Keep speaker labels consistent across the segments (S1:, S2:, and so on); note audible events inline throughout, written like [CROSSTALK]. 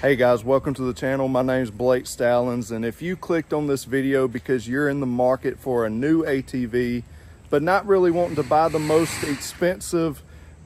S1: Hey guys, welcome to the channel. My name is Blake Stallings, and if you clicked on this video because you're in the market for a new ATV, but not really wanting to buy the most expensive,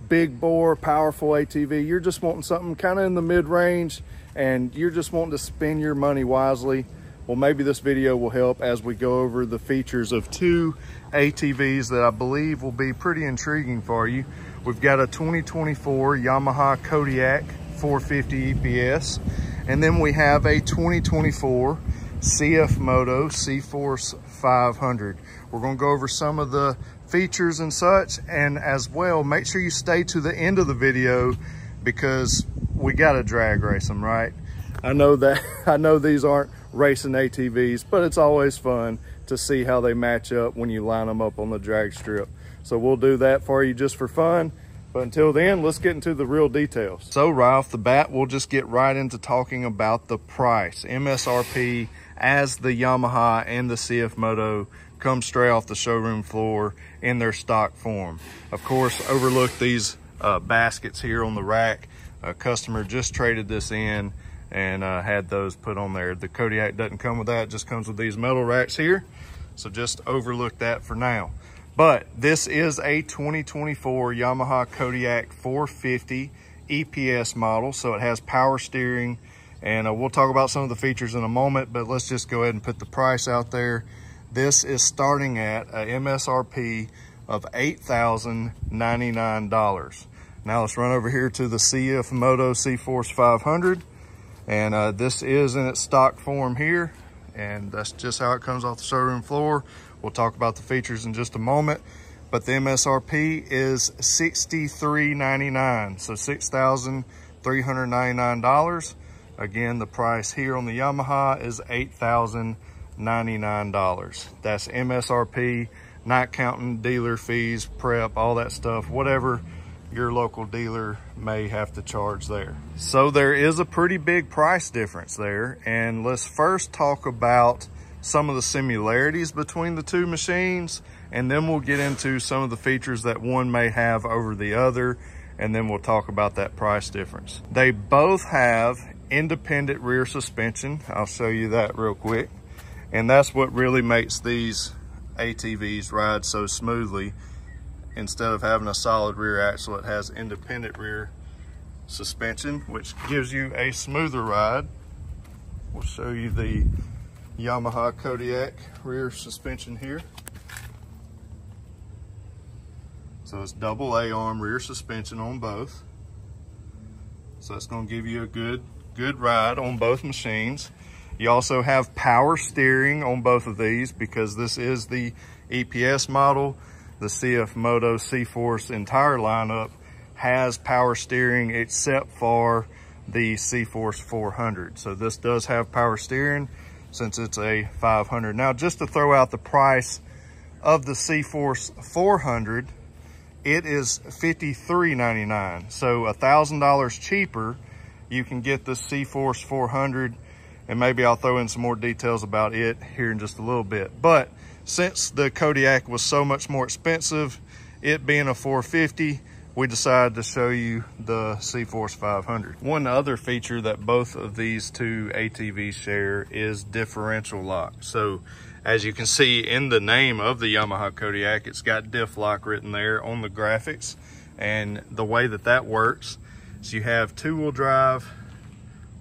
S1: big bore, powerful ATV, you're just wanting something kind of in the mid-range, and you're just wanting to spend your money wisely, well, maybe this video will help as we go over the features of two ATVs that I believe will be pretty intriguing for you. We've got a 2024 Yamaha Kodiak 450 EPS. And then we have a 2024 CF Moto C-Force 500. We're gonna go over some of the features and such, and as well, make sure you stay to the end of the video because we gotta drag race them, right? I know that, [LAUGHS] I know these aren't racing ATVs, but it's always fun to see how they match up when you line them up on the drag strip. So we'll do that for you just for fun. But until then, let's get into the real details. So right off the bat, we'll just get right into talking about the price. MSRP as the Yamaha and the CF Moto come straight off the showroom floor in their stock form. Of course, overlook these uh, baskets here on the rack. A customer just traded this in and uh, had those put on there. The Kodiak doesn't come with that, just comes with these metal racks here. So just overlook that for now. But this is a 2024 Yamaha Kodiak 450 EPS model. So it has power steering and uh, we'll talk about some of the features in a moment, but let's just go ahead and put the price out there. This is starting at a MSRP of $8,099. Now let's run over here to the CF Moto C-Force 500. And uh, this is in its stock form here. And that's just how it comes off the showroom floor. We'll talk about the features in just a moment, but the MSRP is $63.99, so $6,399. Again, the price here on the Yamaha is $8,099. That's MSRP, not counting dealer fees, prep, all that stuff, whatever your local dealer may have to charge there. So there is a pretty big price difference there. And let's first talk about some of the similarities between the two machines, and then we'll get into some of the features that one may have over the other, and then we'll talk about that price difference. They both have independent rear suspension. I'll show you that real quick. And that's what really makes these ATVs ride so smoothly. Instead of having a solid rear axle, it has independent rear suspension, which gives you a smoother ride. We'll show you the Yamaha Kodiak rear suspension here. So it's double A-arm rear suspension on both. So it's gonna give you a good, good ride on both machines. You also have power steering on both of these because this is the EPS model. The CF Moto C-Force entire lineup has power steering except for the C-Force 400. So this does have power steering since it's a 500. Now, just to throw out the price of the C-Force 400, it is $53.99. So $1,000 cheaper, you can get the C-Force 400 and maybe I'll throw in some more details about it here in just a little bit. But since the Kodiak was so much more expensive, it being a 450, we decided to show you the C-Force 500. One other feature that both of these two ATVs share is differential lock. So as you can see in the name of the Yamaha Kodiak, it's got diff lock written there on the graphics. And the way that that works is you have two wheel drive.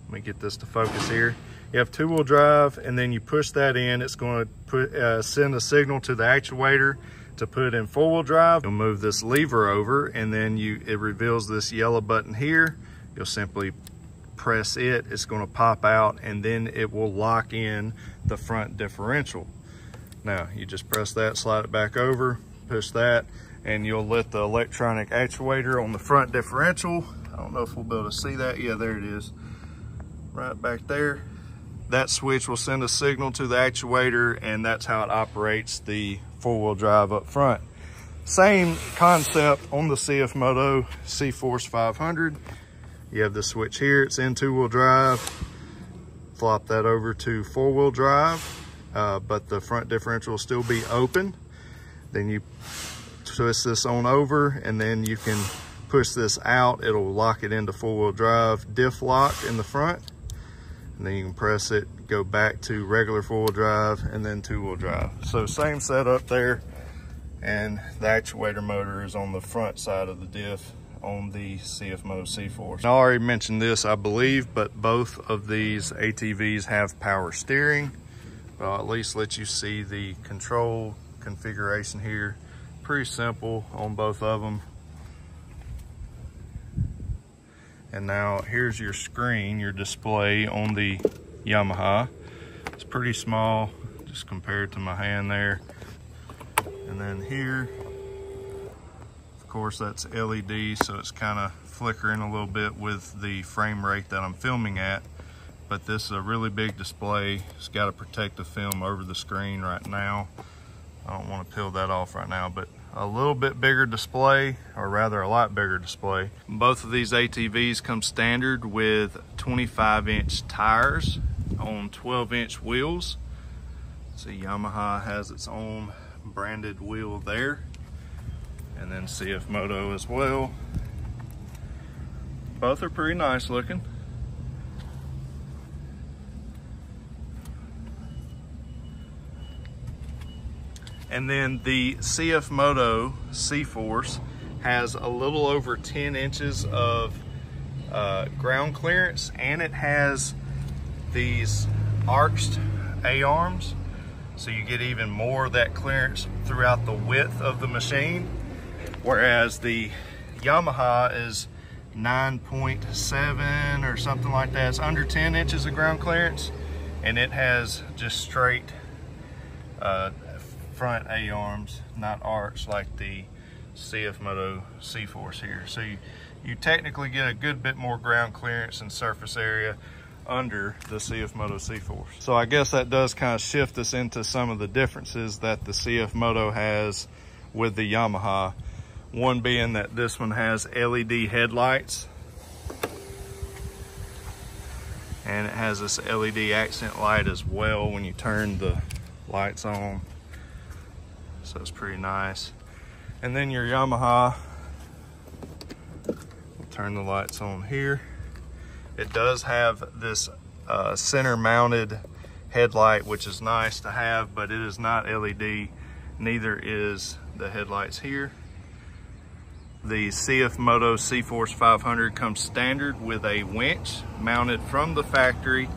S1: Let me get this to focus here. You have two wheel drive and then you push that in. It's going to put uh, send a signal to the actuator to put in four-wheel drive. You'll move this lever over and then you it reveals this yellow button here. You'll simply press it, it's gonna pop out and then it will lock in the front differential. Now you just press that, slide it back over, push that, and you'll let the electronic actuator on the front differential, I don't know if we'll be able to see that. Yeah, there it is, right back there. That switch will send a signal to the actuator and that's how it operates the four-wheel drive up front. Same concept on the CF Moto C-Force 500. You have the switch here, it's in two-wheel drive. Flop that over to four-wheel drive, uh, but the front differential will still be open. Then you twist this on over and then you can push this out. It'll lock it into four-wheel drive diff lock in the front. And then you can press it, go back to regular four-wheel drive and then two-wheel drive. So same setup there. And the actuator motor is on the front side of the diff on the CF Moto C-Force. I already mentioned this, I believe, but both of these ATVs have power steering. But I'll at least let you see the control configuration here. Pretty simple on both of them. And now here's your screen, your display on the Yamaha. It's pretty small, just compared to my hand there. And then here, of course that's LED, so it's kind of flickering a little bit with the frame rate that I'm filming at. But this is a really big display. It's got a protective film over the screen right now. I don't want to peel that off right now, but a little bit bigger display, or rather a lot bigger display. Both of these ATVs come standard with 25 inch tires on 12 inch wheels. See Yamaha has its own branded wheel there. And then CF Moto as well. Both are pretty nice looking. And then the CF Moto C-Force has a little over 10 inches of uh, ground clearance and it has these arched A-arms. So you get even more of that clearance throughout the width of the machine. Whereas the Yamaha is 9.7 or something like that. It's under 10 inches of ground clearance and it has just straight uh, front A-arms, not arcs like the CF Moto C-Force here. So you, you technically get a good bit more ground clearance and surface area under the CF Moto C-Force. So I guess that does kind of shift us into some of the differences that the CF Moto has with the Yamaha. One being that this one has LED headlights and it has this LED accent light as well when you turn the lights on so it's pretty nice. And then your Yamaha, we'll turn the lights on here. It does have this uh, center mounted headlight, which is nice to have, but it is not LED. Neither is the headlights here. The CF Moto C-Force 500 comes standard with a winch mounted from the factory.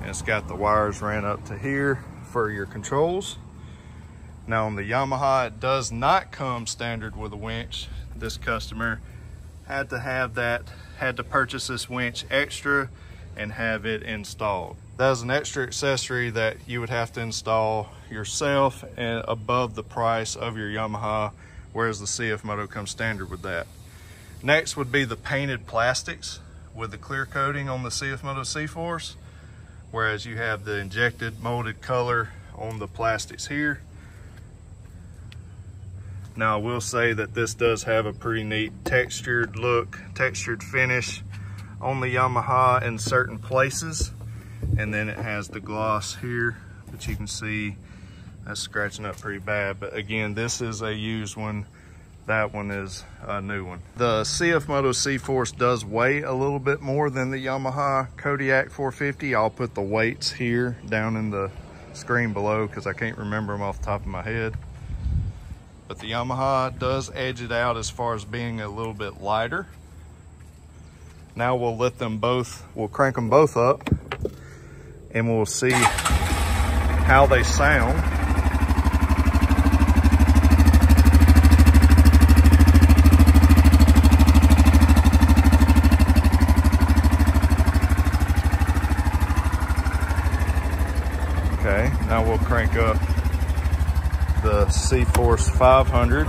S1: And it's got the wires ran up to here for your controls. Now on the Yamaha, it does not come standard with a winch. This customer had to have that, had to purchase this winch extra and have it installed. That is an extra accessory that you would have to install yourself and above the price of your Yamaha, whereas the CF Moto comes standard with that. Next would be the painted plastics with the clear coating on the CF Moto C-Force, whereas you have the injected molded color on the plastics here. Now I will say that this does have a pretty neat textured look, textured finish on the Yamaha in certain places. And then it has the gloss here, but you can see that's scratching up pretty bad. But again, this is a used one. That one is a new one. The CF Moto C-Force does weigh a little bit more than the Yamaha Kodiak 450. I'll put the weights here down in the screen below because I can't remember them off the top of my head but the Yamaha does edge it out as far as being a little bit lighter. Now we'll let them both, we'll crank them both up and we'll see how they sound. Okay, now we'll crank up the C-Force 500.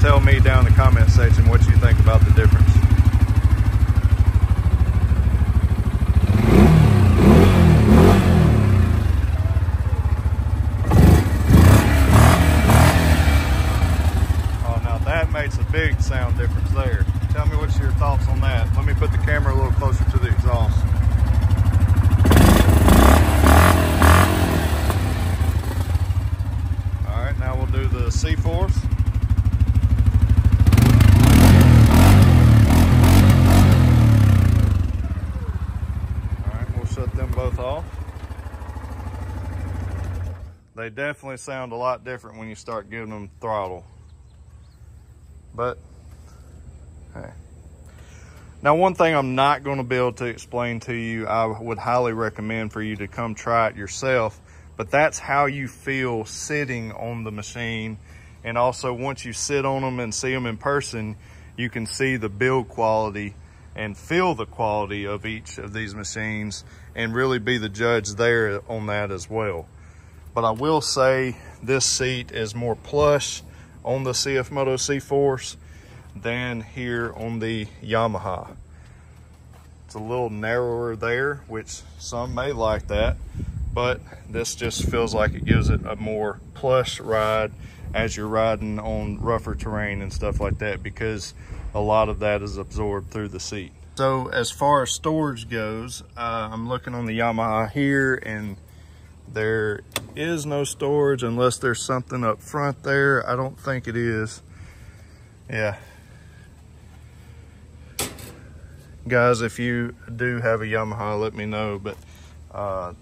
S1: Tell me down in the comment section what you think about the difference. Oh, now that makes a big sound difference there. Tell me what's your thoughts on that. Let me put the camera a little closer to the exhaust. All right, now we'll do the C-Force. All right, we'll shut them both off. They definitely sound a lot different when you start giving them throttle. But, hey. Now, one thing I'm not going to be able to explain to you, I would highly recommend for you to come try it yourself, but that's how you feel sitting on the machine. And also, once you sit on them and see them in person, you can see the build quality and feel the quality of each of these machines and really be the judge there on that as well. But I will say this seat is more plush on the CF Moto C-Force than here on the Yamaha. It's a little narrower there, which some may like that, but this just feels like it gives it a more plush ride as you're riding on rougher terrain and stuff like that because a lot of that is absorbed through the seat. So as far as storage goes, uh, I'm looking on the Yamaha here and there is no storage unless there's something up front there. I don't think it is. Yeah. Guys, if you do have a Yamaha, let me know, but uh,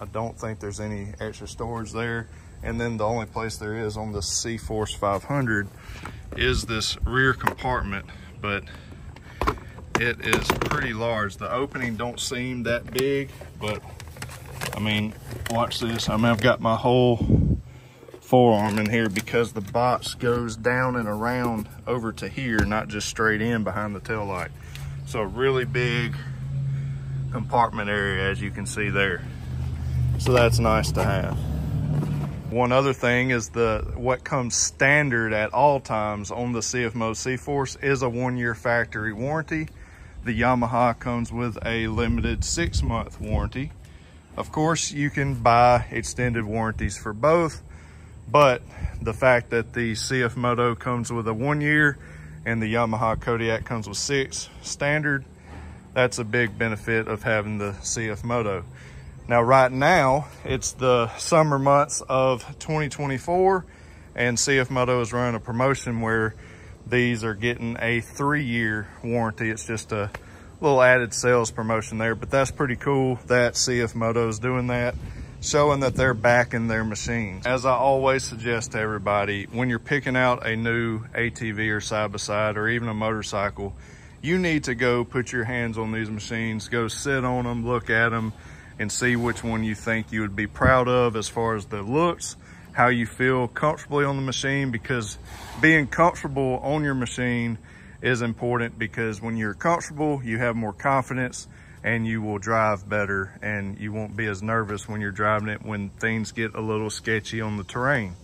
S1: I don't think there's any extra storage there. And then the only place there is on the C-Force 500 is this rear compartment, but it is pretty large. The opening don't seem that big, but I mean, watch this. I mean, I've got my whole forearm in here because the box goes down and around over to here, not just straight in behind the tail light. So a really big compartment area, as you can see there. So that's nice to have. One other thing is the what comes standard at all times on the CF Moto C-Force is a one-year factory warranty. The Yamaha comes with a limited six-month warranty. Of course, you can buy extended warranties for both, but the fact that the CF Moto comes with a one year and the Yamaha Kodiak comes with six standard, that's a big benefit of having the CF Moto. Now, right now, it's the summer months of 2024 and CF Moto is running a promotion where these are getting a three year warranty. It's just a little added sales promotion there, but that's pretty cool that CF Moto is doing that, showing that they're backing their machines. As I always suggest to everybody, when you're picking out a new ATV or side-by-side -side or even a motorcycle, you need to go put your hands on these machines, go sit on them, look at them, and see which one you think you would be proud of as far as the looks, how you feel comfortably on the machine, because being comfortable on your machine is important because when you're comfortable, you have more confidence and you will drive better and you won't be as nervous when you're driving it when things get a little sketchy on the terrain.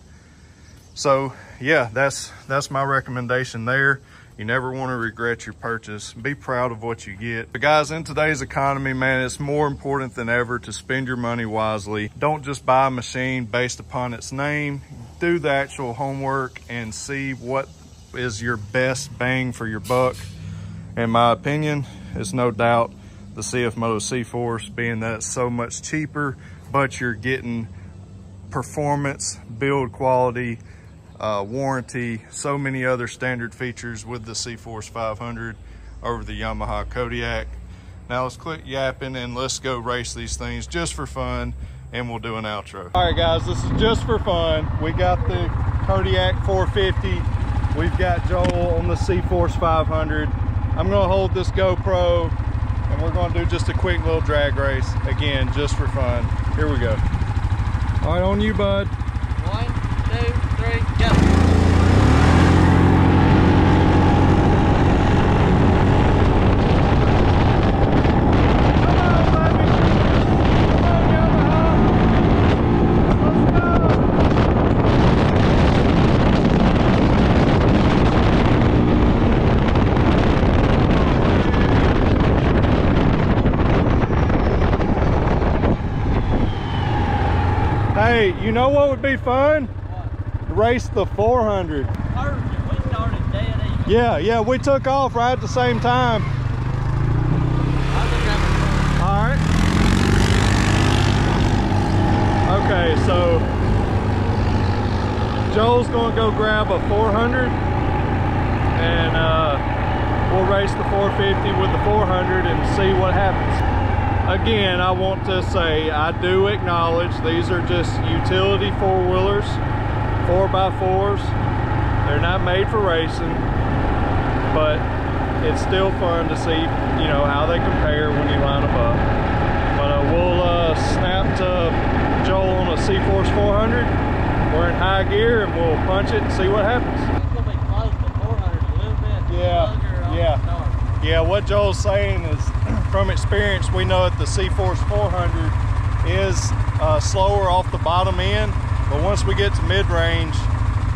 S1: So yeah, that's, that's my recommendation there. You never want to regret your purchase. Be proud of what you get. But guys, in today's economy, man, it's more important than ever to spend your money wisely. Don't just buy a machine based upon its name. Do the actual homework and see what is your best bang for your buck. In my opinion, it's no doubt the CF Moto C-Force being that it's so much cheaper, but you're getting performance, build quality, uh, warranty, so many other standard features with the C-Force 500 over the Yamaha Kodiak. Now let's quit yapping and let's go race these things just for fun and we'll do an outro. All right guys, this is just for fun. We got the Kodiak 450 We've got Joel on the C-Force 500. I'm gonna hold this GoPro and we're gonna do just a quick little drag race, again, just for fun. Here we go. All right, on you, bud.
S2: One, two, three, go.
S1: Hey, you know what would be fun?
S2: What?
S1: Race the 400.
S2: Perfect. We started dead even.
S1: Yeah, yeah, we took off right at the same time.
S2: I'll go grab a
S1: All right. Okay, so Joel's gonna go grab a 400 and uh, we'll race the 450 with the 400 and see what happens. Again, I want to say I do acknowledge these are just utility four-wheelers, four by fours. They're not made for racing, but it's still fun to see, you know, how they compare when you line them up. But uh, we'll uh, snap to Joel on a C-Force 400. We're in high gear and we'll punch it and see what happens.
S2: It's gonna be close to 400 a little bit.
S1: Yeah, yeah. Yeah, what Joel's saying is from experience, we know that the C-Force 400 is uh, slower off the bottom end, but once we get to mid-range,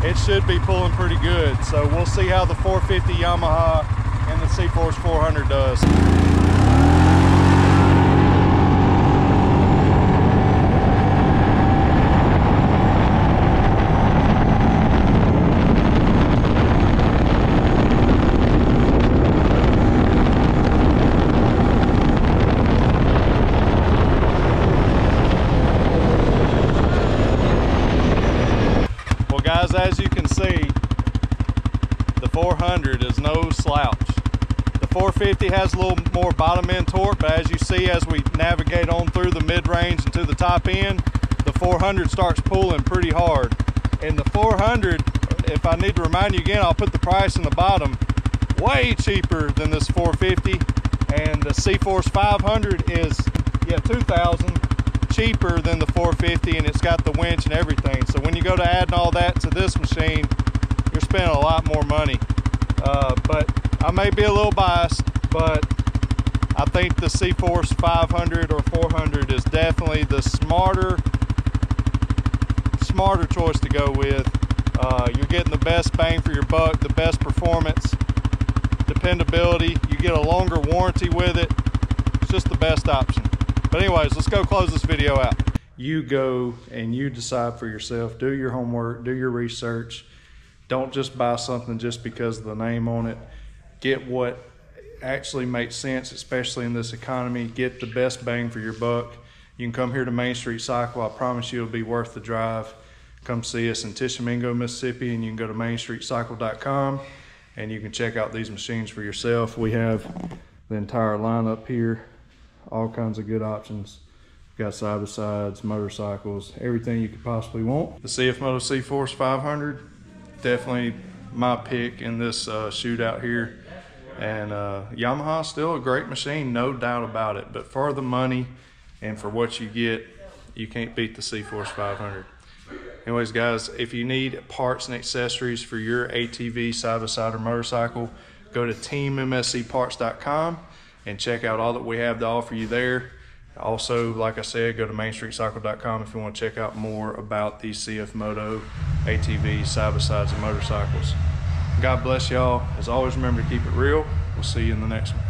S1: it should be pulling pretty good. So we'll see how the 450 Yamaha and the C-Force 400 does. Well, guys, as you can see, the 400 is no slouch. The 450 has a little more bottom end torque, but as you see, as we navigate on through the mid range and to the top end, the 400 starts pulling pretty hard. And the 400, if I need to remind you again, I'll put the price in the bottom, way cheaper than this 450. And the C-Force 500 is, yeah, 2000 cheaper than the 450 and it's got the winch and everything. So when you go to adding all that to this machine, you're spending a lot more money. Uh, but I may be a little biased, but I think the C-Force 500 or 400 is definitely the smarter, smarter choice to go with. Uh, you're getting the best bang for your buck, the best performance, dependability. You get a longer warranty with it. It's just the best option. But anyways, let's go close this video out. You go and you decide for yourself. Do your homework, do your research. Don't just buy something just because of the name on it. Get what actually makes sense, especially in this economy. Get the best bang for your buck. You can come here to Main Street Cycle. I promise you it'll be worth the drive. Come see us in Tishomingo, Mississippi, and you can go to mainstreetcycle.com and you can check out these machines for yourself. We have the entire lineup here all kinds of good options. We've got side by sides, motorcycles, everything you could possibly want. The CF Moto C Force 500, definitely my pick in this uh, shootout here. And uh, Yamaha still a great machine, no doubt about it. But for the money and for what you get, you can't beat the C Force 500. Anyways, guys, if you need parts and accessories for your ATV, side by side, or motorcycle, go to teammscparts.com and check out all that we have to offer you there. Also, like I said, go to mainstreetcycle.com if you want to check out more about the CF Moto ATVs, side by sides, and motorcycles. God bless y'all. As always, remember to keep it real. We'll see you in the next one.